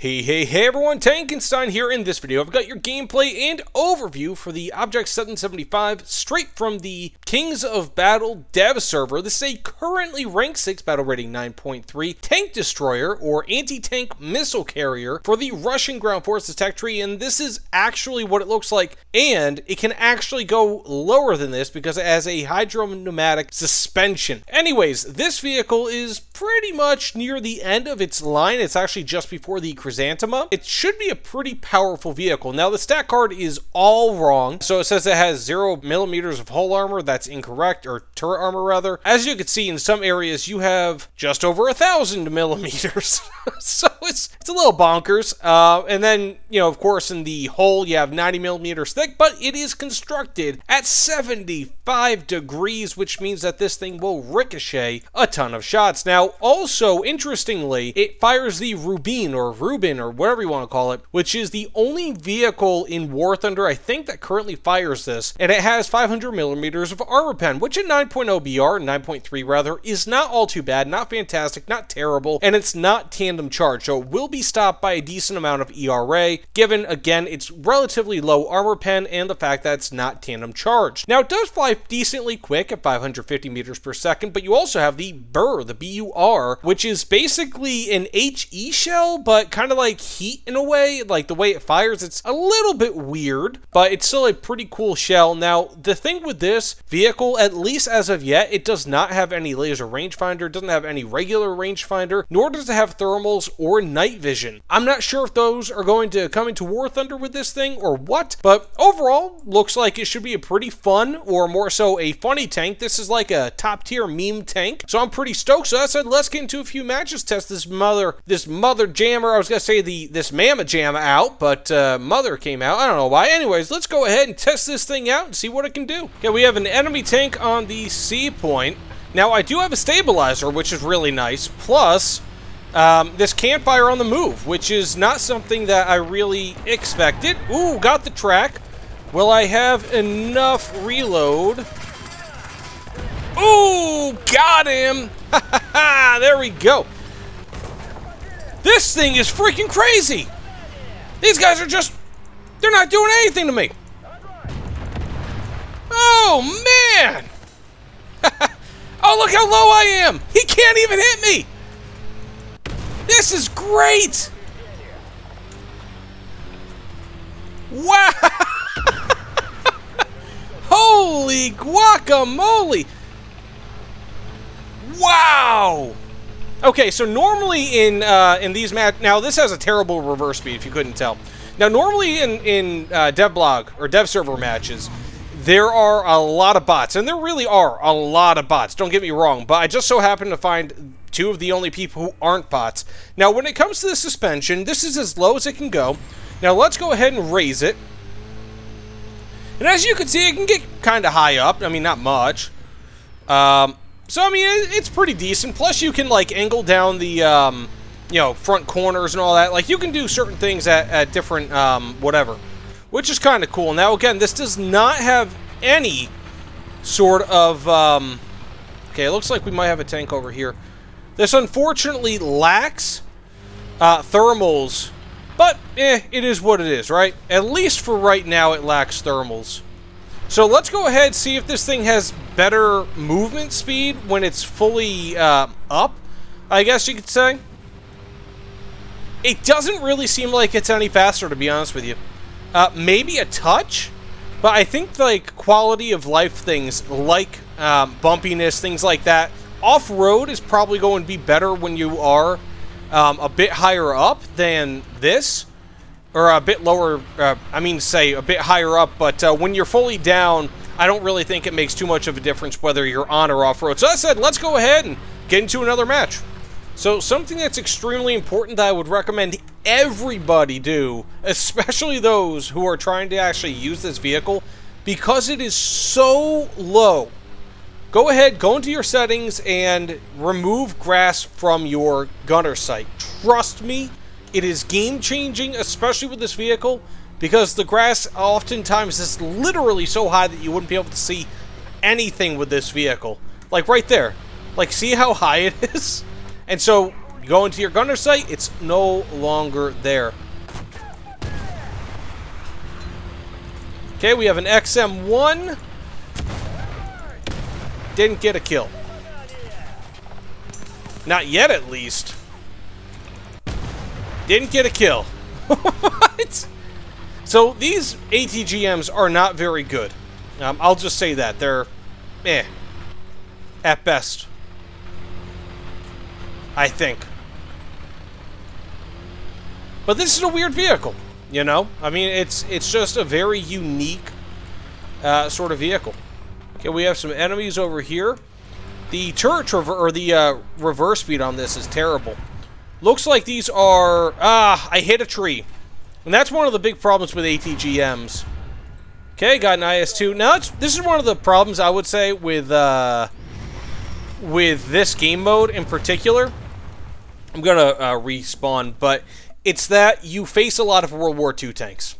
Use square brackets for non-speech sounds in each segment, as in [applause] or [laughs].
Hey, hey, hey everyone, Tankenstein here in this video. I've got your gameplay and overview for the Object 775 straight from the Kings of Battle dev server. This is a currently rank 6 battle rating 9.3 tank destroyer or anti-tank missile carrier for the Russian ground forces tech tree and this is actually what it looks like and it can actually go lower than this because it has a hydropneumatic suspension. Anyways, this vehicle is pretty much near the end of its line. It's actually just before the Khrizantema. It should be a pretty powerful vehicle. Now, the stat card is all wrong. So it says it has zero millimeters of hull armor. That's incorrect, or turret armor rather. As you can see, in some areas, you have just over a thousand [laughs] millimeters. [laughs] so it's, it's a little bonkers. Uh, and then, you know, of course, in the hull, you have 90 millimeters thick, but it is constructed at 75 degrees, which means that this thing will ricochet a ton of shots. Now, also, interestingly, it fires the Rubin or Rubin or whatever you want to call it, which is the only vehicle in War Thunder, I think, that currently fires this. And it has 500 millimeters of armor pen, which in 9.0 BR, 9.3 rather, is not all too bad, not fantastic, not terrible, and it's not tandem charge. So it will be stopped by a decent amount of ERA, given, again, its relatively low armor pen and the fact that it's not tandem charged. Now, it does fly decently quick at 550 meters per second, but you also have the BUR, the BUR, which is basically an HE shell, but kind of like heat in a way. Like the way it fires, it's a little bit weird, but it's still a pretty cool shell. Now, the thing with this vehicle, at least as of yet, it does not have any laser rangefinder, doesn't have any regular rangefinder, nor does it have thermals or night vision. I'm not sure if those are going to come into War Thunder with this thing or what, but overall, looks like it should be a pretty fun, or more so a funny tank. This is like a top tier meme tank, so I'm pretty stoked. So that said, let's get into a few matches, test this mother, this mother jammer. I was gonna say the this mama Jam out, but uh, Mother came out. I don't know why. Anyways, let's go ahead and test this thing out and see what it can do. Okay, we have an enemy tank on the C point. Now, I do have a stabilizer, which is really nice. Plus, um, this can't on the move, which is not something that I really expected. Ooh, got the track. Will I have enough reload? Ooh, got him! [laughs] there we go. This thing is freaking crazy! These guys are just... They're not doing anything to me! Oh, man! [laughs] oh, look how low I am! He can't even hit me! This is great! Wow! [laughs] Holy guacamole! Wow! Okay, so normally in uh, in these match now this has a terrible reverse speed if you couldn't tell. Now normally in in uh, devblog or dev server matches, there are a lot of bots, and there really are a lot of bots. Don't get me wrong, but I just so happened to find two of the only people who aren't bots. Now when it comes to the suspension, this is as low as it can go. Now let's go ahead and raise it. And as you can see, it can get kind of high up. I mean, not much. Um, so, I mean, it's pretty decent. Plus, you can, like, angle down the, um, you know, front corners and all that. Like, you can do certain things at, at different, um, whatever. Which is kind of cool. Now, again, this does not have any sort of, um... Okay, it looks like we might have a tank over here. This, unfortunately, lacks uh, thermals. But, eh, it is what it is, right? At least for right now, it lacks thermals. So let's go ahead and see if this thing has better movement speed when it's fully uh, up, I guess you could say. It doesn't really seem like it's any faster, to be honest with you. Uh, maybe a touch, but I think like quality of life things like um, bumpiness, things like that, off-road is probably going to be better when you are um, a bit higher up than this or a bit lower, uh, I mean say a bit higher up, but uh, when you're fully down, I don't really think it makes too much of a difference whether you're on or off-road. So I said, let's go ahead and get into another match. So something that's extremely important that I would recommend everybody do, especially those who are trying to actually use this vehicle, because it is so low, go ahead, go into your settings and remove grass from your gunner sight. Trust me, it is game changing, especially with this vehicle, because the grass oftentimes is literally so high that you wouldn't be able to see anything with this vehicle. Like right there. Like, see how high it [laughs] is? And so, You go into your gunner sight, it's no longer there. Okay, we have an XM1. Didn't get a kill. Not yet, at least. Didn't get a kill. [laughs] what? So these ATGMs are not very good. Um, I'll just say that. They're eh. At best. I think. But this is a weird vehicle, you know? I mean, it's it's just a very unique uh, sort of vehicle. Okay, we have some enemies over here. The turret or the uh, reverse speed on this is terrible. Looks like these are... Ah, I hit a tree. And that's one of the big problems with ATGMs. Okay, got an IS-2. Now, this is one of the problems, I would say, with, uh, with this game mode in particular. I'm to uh, respawn, but it's that you face a lot of World War II tanks.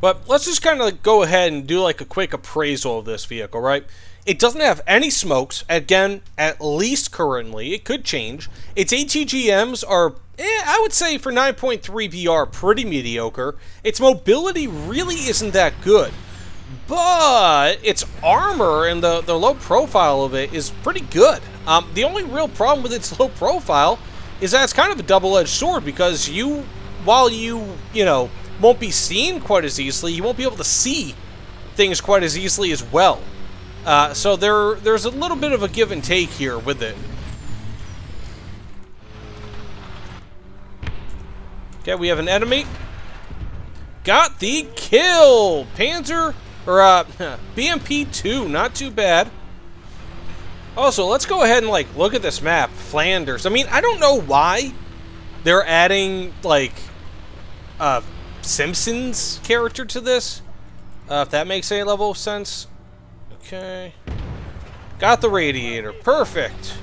But let's just kind of go ahead and do like a quick appraisal of this vehicle, right? It doesn't have any smokes, again, at least currently. It could change. Its ATGMs are, eh, I would say for 9.3 BR, pretty mediocre. Its mobility really isn't that good. But its armor and the, the low profile of it is pretty good. Um, the only real problem with its low profile is that it's kind of a double-edged sword because you, while you, you know, won't be seen quite as easily, you won't be able to see things quite as easily as well. Uh, so there, there's a little bit of a give and take here with it. Okay, we have an enemy. Got the kill! Panzer, or uh, [laughs] BMP-2, not too bad. Also, let's go ahead and, like, look at this map. Flanders. I mean, I don't know why they're adding, like, a Simpsons character to this. Uh, if that makes any level of sense. Okay. Got the radiator. Perfect.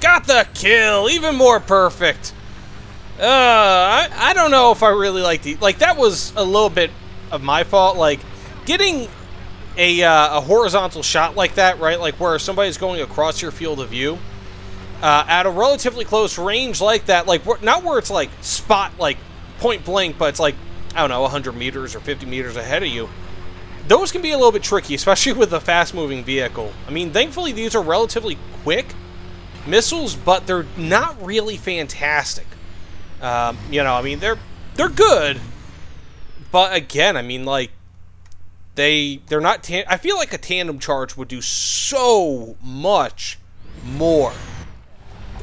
Got the kill. Even more perfect. Uh, I, I don't know if I really like the... Like, that was a little bit of my fault. Like, getting a, uh, a horizontal shot like that, right? Like, where somebody's going across your field of view. Uh, at a relatively close range like that. Like, not where it's, like, spot, like, point blank, but it's, like, I don't know, 100 meters or 50 meters ahead of you. Those can be a little bit tricky, [laughs] especially with a fast-moving vehicle. I mean, thankfully these are relatively quick missiles, but they're not really fantastic. Um, you know, I mean, they're they're good, but again, I mean, like they they're not. I feel like a tandem charge would do so much more.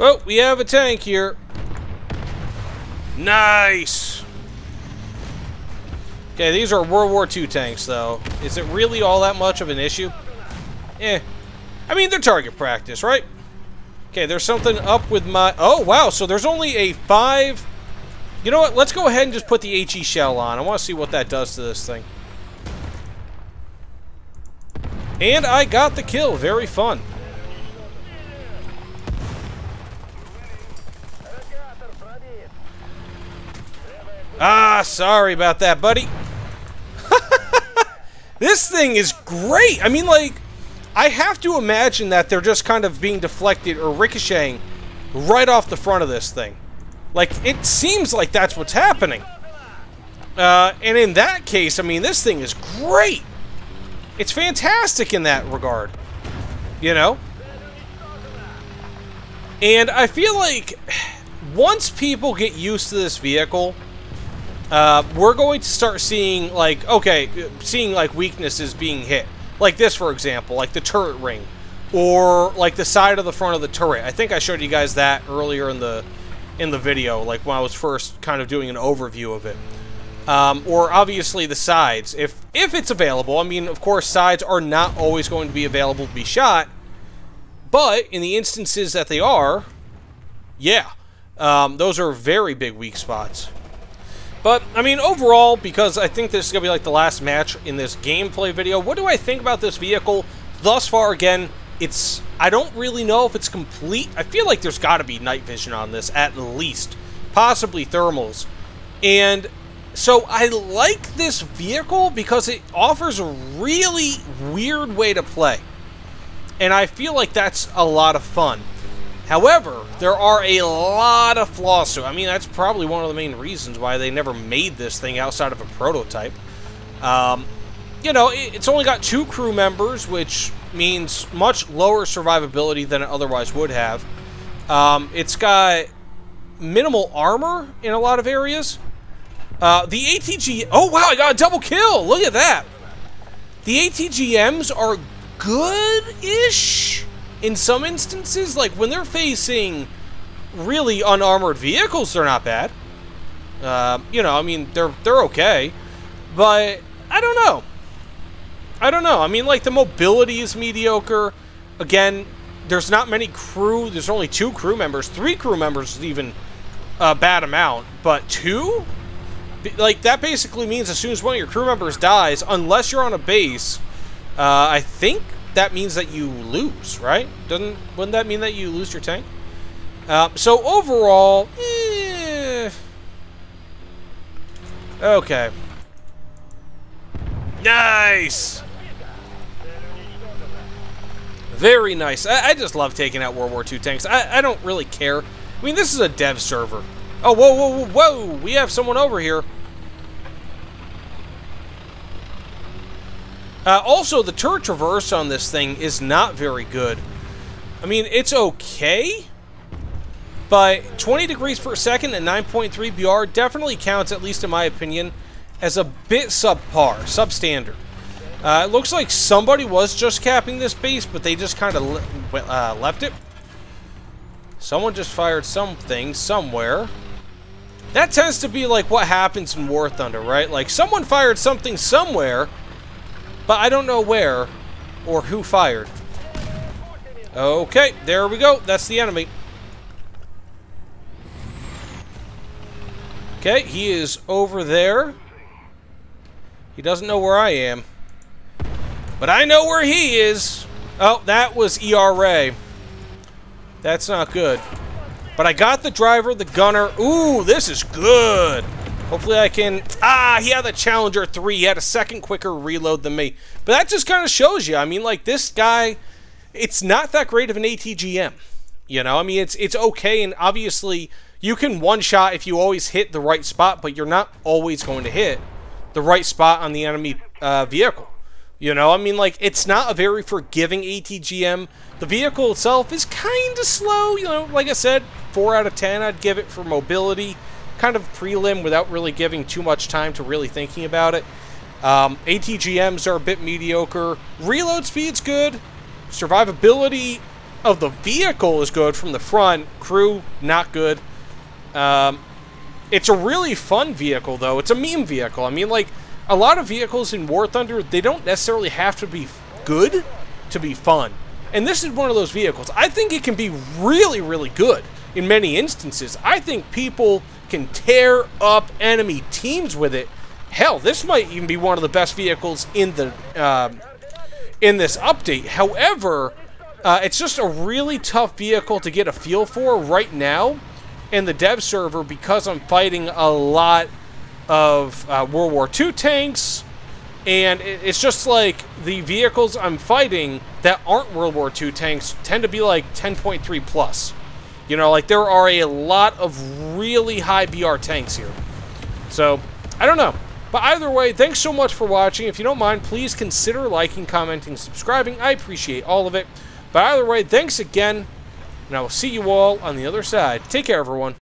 Well, we have a tank here. Nice. Okay, these are World War II tanks, though. Is it really all that much of an issue? Eh. I mean, they're target practice, right? Okay, there's something up with my... Oh, wow, so there's only a five... You know what? Let's go ahead and just put the HE shell on. I want to see what that does to this thing. And I got the kill. Very fun. Ah, sorry about that, buddy. [laughs] this thing is great. I mean, like, I have to imagine that they're just kind of being deflected or ricocheting right off the front of this thing. Like, it seems like that's what's happening. Uh, and in that case, I mean, this thing is great. It's fantastic in that regard. You know? And I feel like [sighs] once people get used to this vehicle, uh, we're going to start seeing, like, okay, seeing, like, weaknesses being hit. Like this, for example, like the turret ring. Or, like, the side of the front of the turret. I think I showed you guys that earlier in the in the video, like, when I was first kind of doing an overview of it. Um, or, obviously, the sides. If, if it's available, I mean, of course, sides are not always going to be available to be shot. But, in the instances that they are, yeah. Um, those are very big weak spots. But, I mean, overall, because I think this is going to be like the last match in this gameplay video, what do I think about this vehicle thus far? Again, it's... I don't really know if it's complete. I feel like there's got to be night vision on this, at least. Possibly thermals. And so I like this vehicle because it offers a really weird way to play. And I feel like that's a lot of fun. However, there are a lot of flaws to it. I mean, that's probably one of the main reasons why they never made this thing outside of a prototype. Um, you know, it's only got two crew members, which means much lower survivability than it otherwise would have. Um, it's got minimal armor in a lot of areas. Uh, the ATG... Oh, wow, I got a double kill! Look at that! The ATGMs are good-ish in some instances. Like, when they're facing really unarmored vehicles, they're not bad. Uh, you know, I mean, they're, they're okay. But, I don't know. I don't know. I mean, like, the mobility is mediocre. Again, there's not many crew. There's only two crew members. Three crew members is even a bad amount. But two? Like, that basically means as soon as one of your crew members dies, unless you're on a base, uh, I think that means that you lose, right? Doesn't, wouldn't that mean that you lose your tank? Uh, so overall, eh. Okay. Nice! Very nice. I, I, just love taking out World War II tanks. I, I don't really care. I mean, this is a dev server. Oh, whoa, whoa, whoa, whoa! We have someone over here. Uh, also, the turret traverse on this thing is not very good. I mean, it's okay, but 20 degrees per second and 9.3 BR definitely counts, at least in my opinion, as a bit subpar, substandard. Uh, it looks like somebody was just capping this base, but they just kind of le uh, left it. Someone just fired something somewhere. That tends to be like what happens in War Thunder, right? Like someone fired something somewhere, but I don't know where or who fired. Okay, there we go. That's the enemy. Okay, he is over there. He doesn't know where I am. But I know where he is. Oh, that was ERA. That's not good. But I got the driver, the gunner. Ooh, this is good. Hopefully I can... Ah, he had the Challenger 3. He had a second quicker reload than me. But that just kind of shows you. I mean, like, this guy... It's not that great of an ATGM. You know, I mean, it's it's okay, and obviously you can one-shot if you always hit the right spot, but you're not always going to hit the right spot on the enemy uh, vehicle. You know, I mean, like, it's not a very forgiving ATGM. The vehicle itself is kind of slow, you know, like I said, 4 out of 10 I'd give it for mobility. Kind of prelim without really giving too much time to really thinking about it. Um, ATGMs are a bit mediocre. Reload speed's good. Survivability of the vehicle is good from the front. Crew, not good. Um, it's a really fun vehicle, though. It's a meme vehicle. I mean, like, a lot of vehicles in War Thunder, they don't necessarily have to be good to be fun. And this is one of those vehicles. I think it can be really, really good in many instances. I think people can tear up enemy teams with it. Hell, this might even be one of the best vehicles in the uh, in this update. However, uh, it's just a really tough vehicle to get a feel for right now in the dev server because I'm fighting a lot of uh, World War II tanks, and it's just like the vehicles I'm fighting that aren't World War II tanks tend to be like 10.3 plus. You know, like there are a lot of really high BR tanks here. So, I don't know. But either way, thanks so much for watching. If you don't mind, please consider liking, commenting, subscribing. I appreciate all of it. But either way, thanks again, and I will see you all on the other side. Take care, everyone.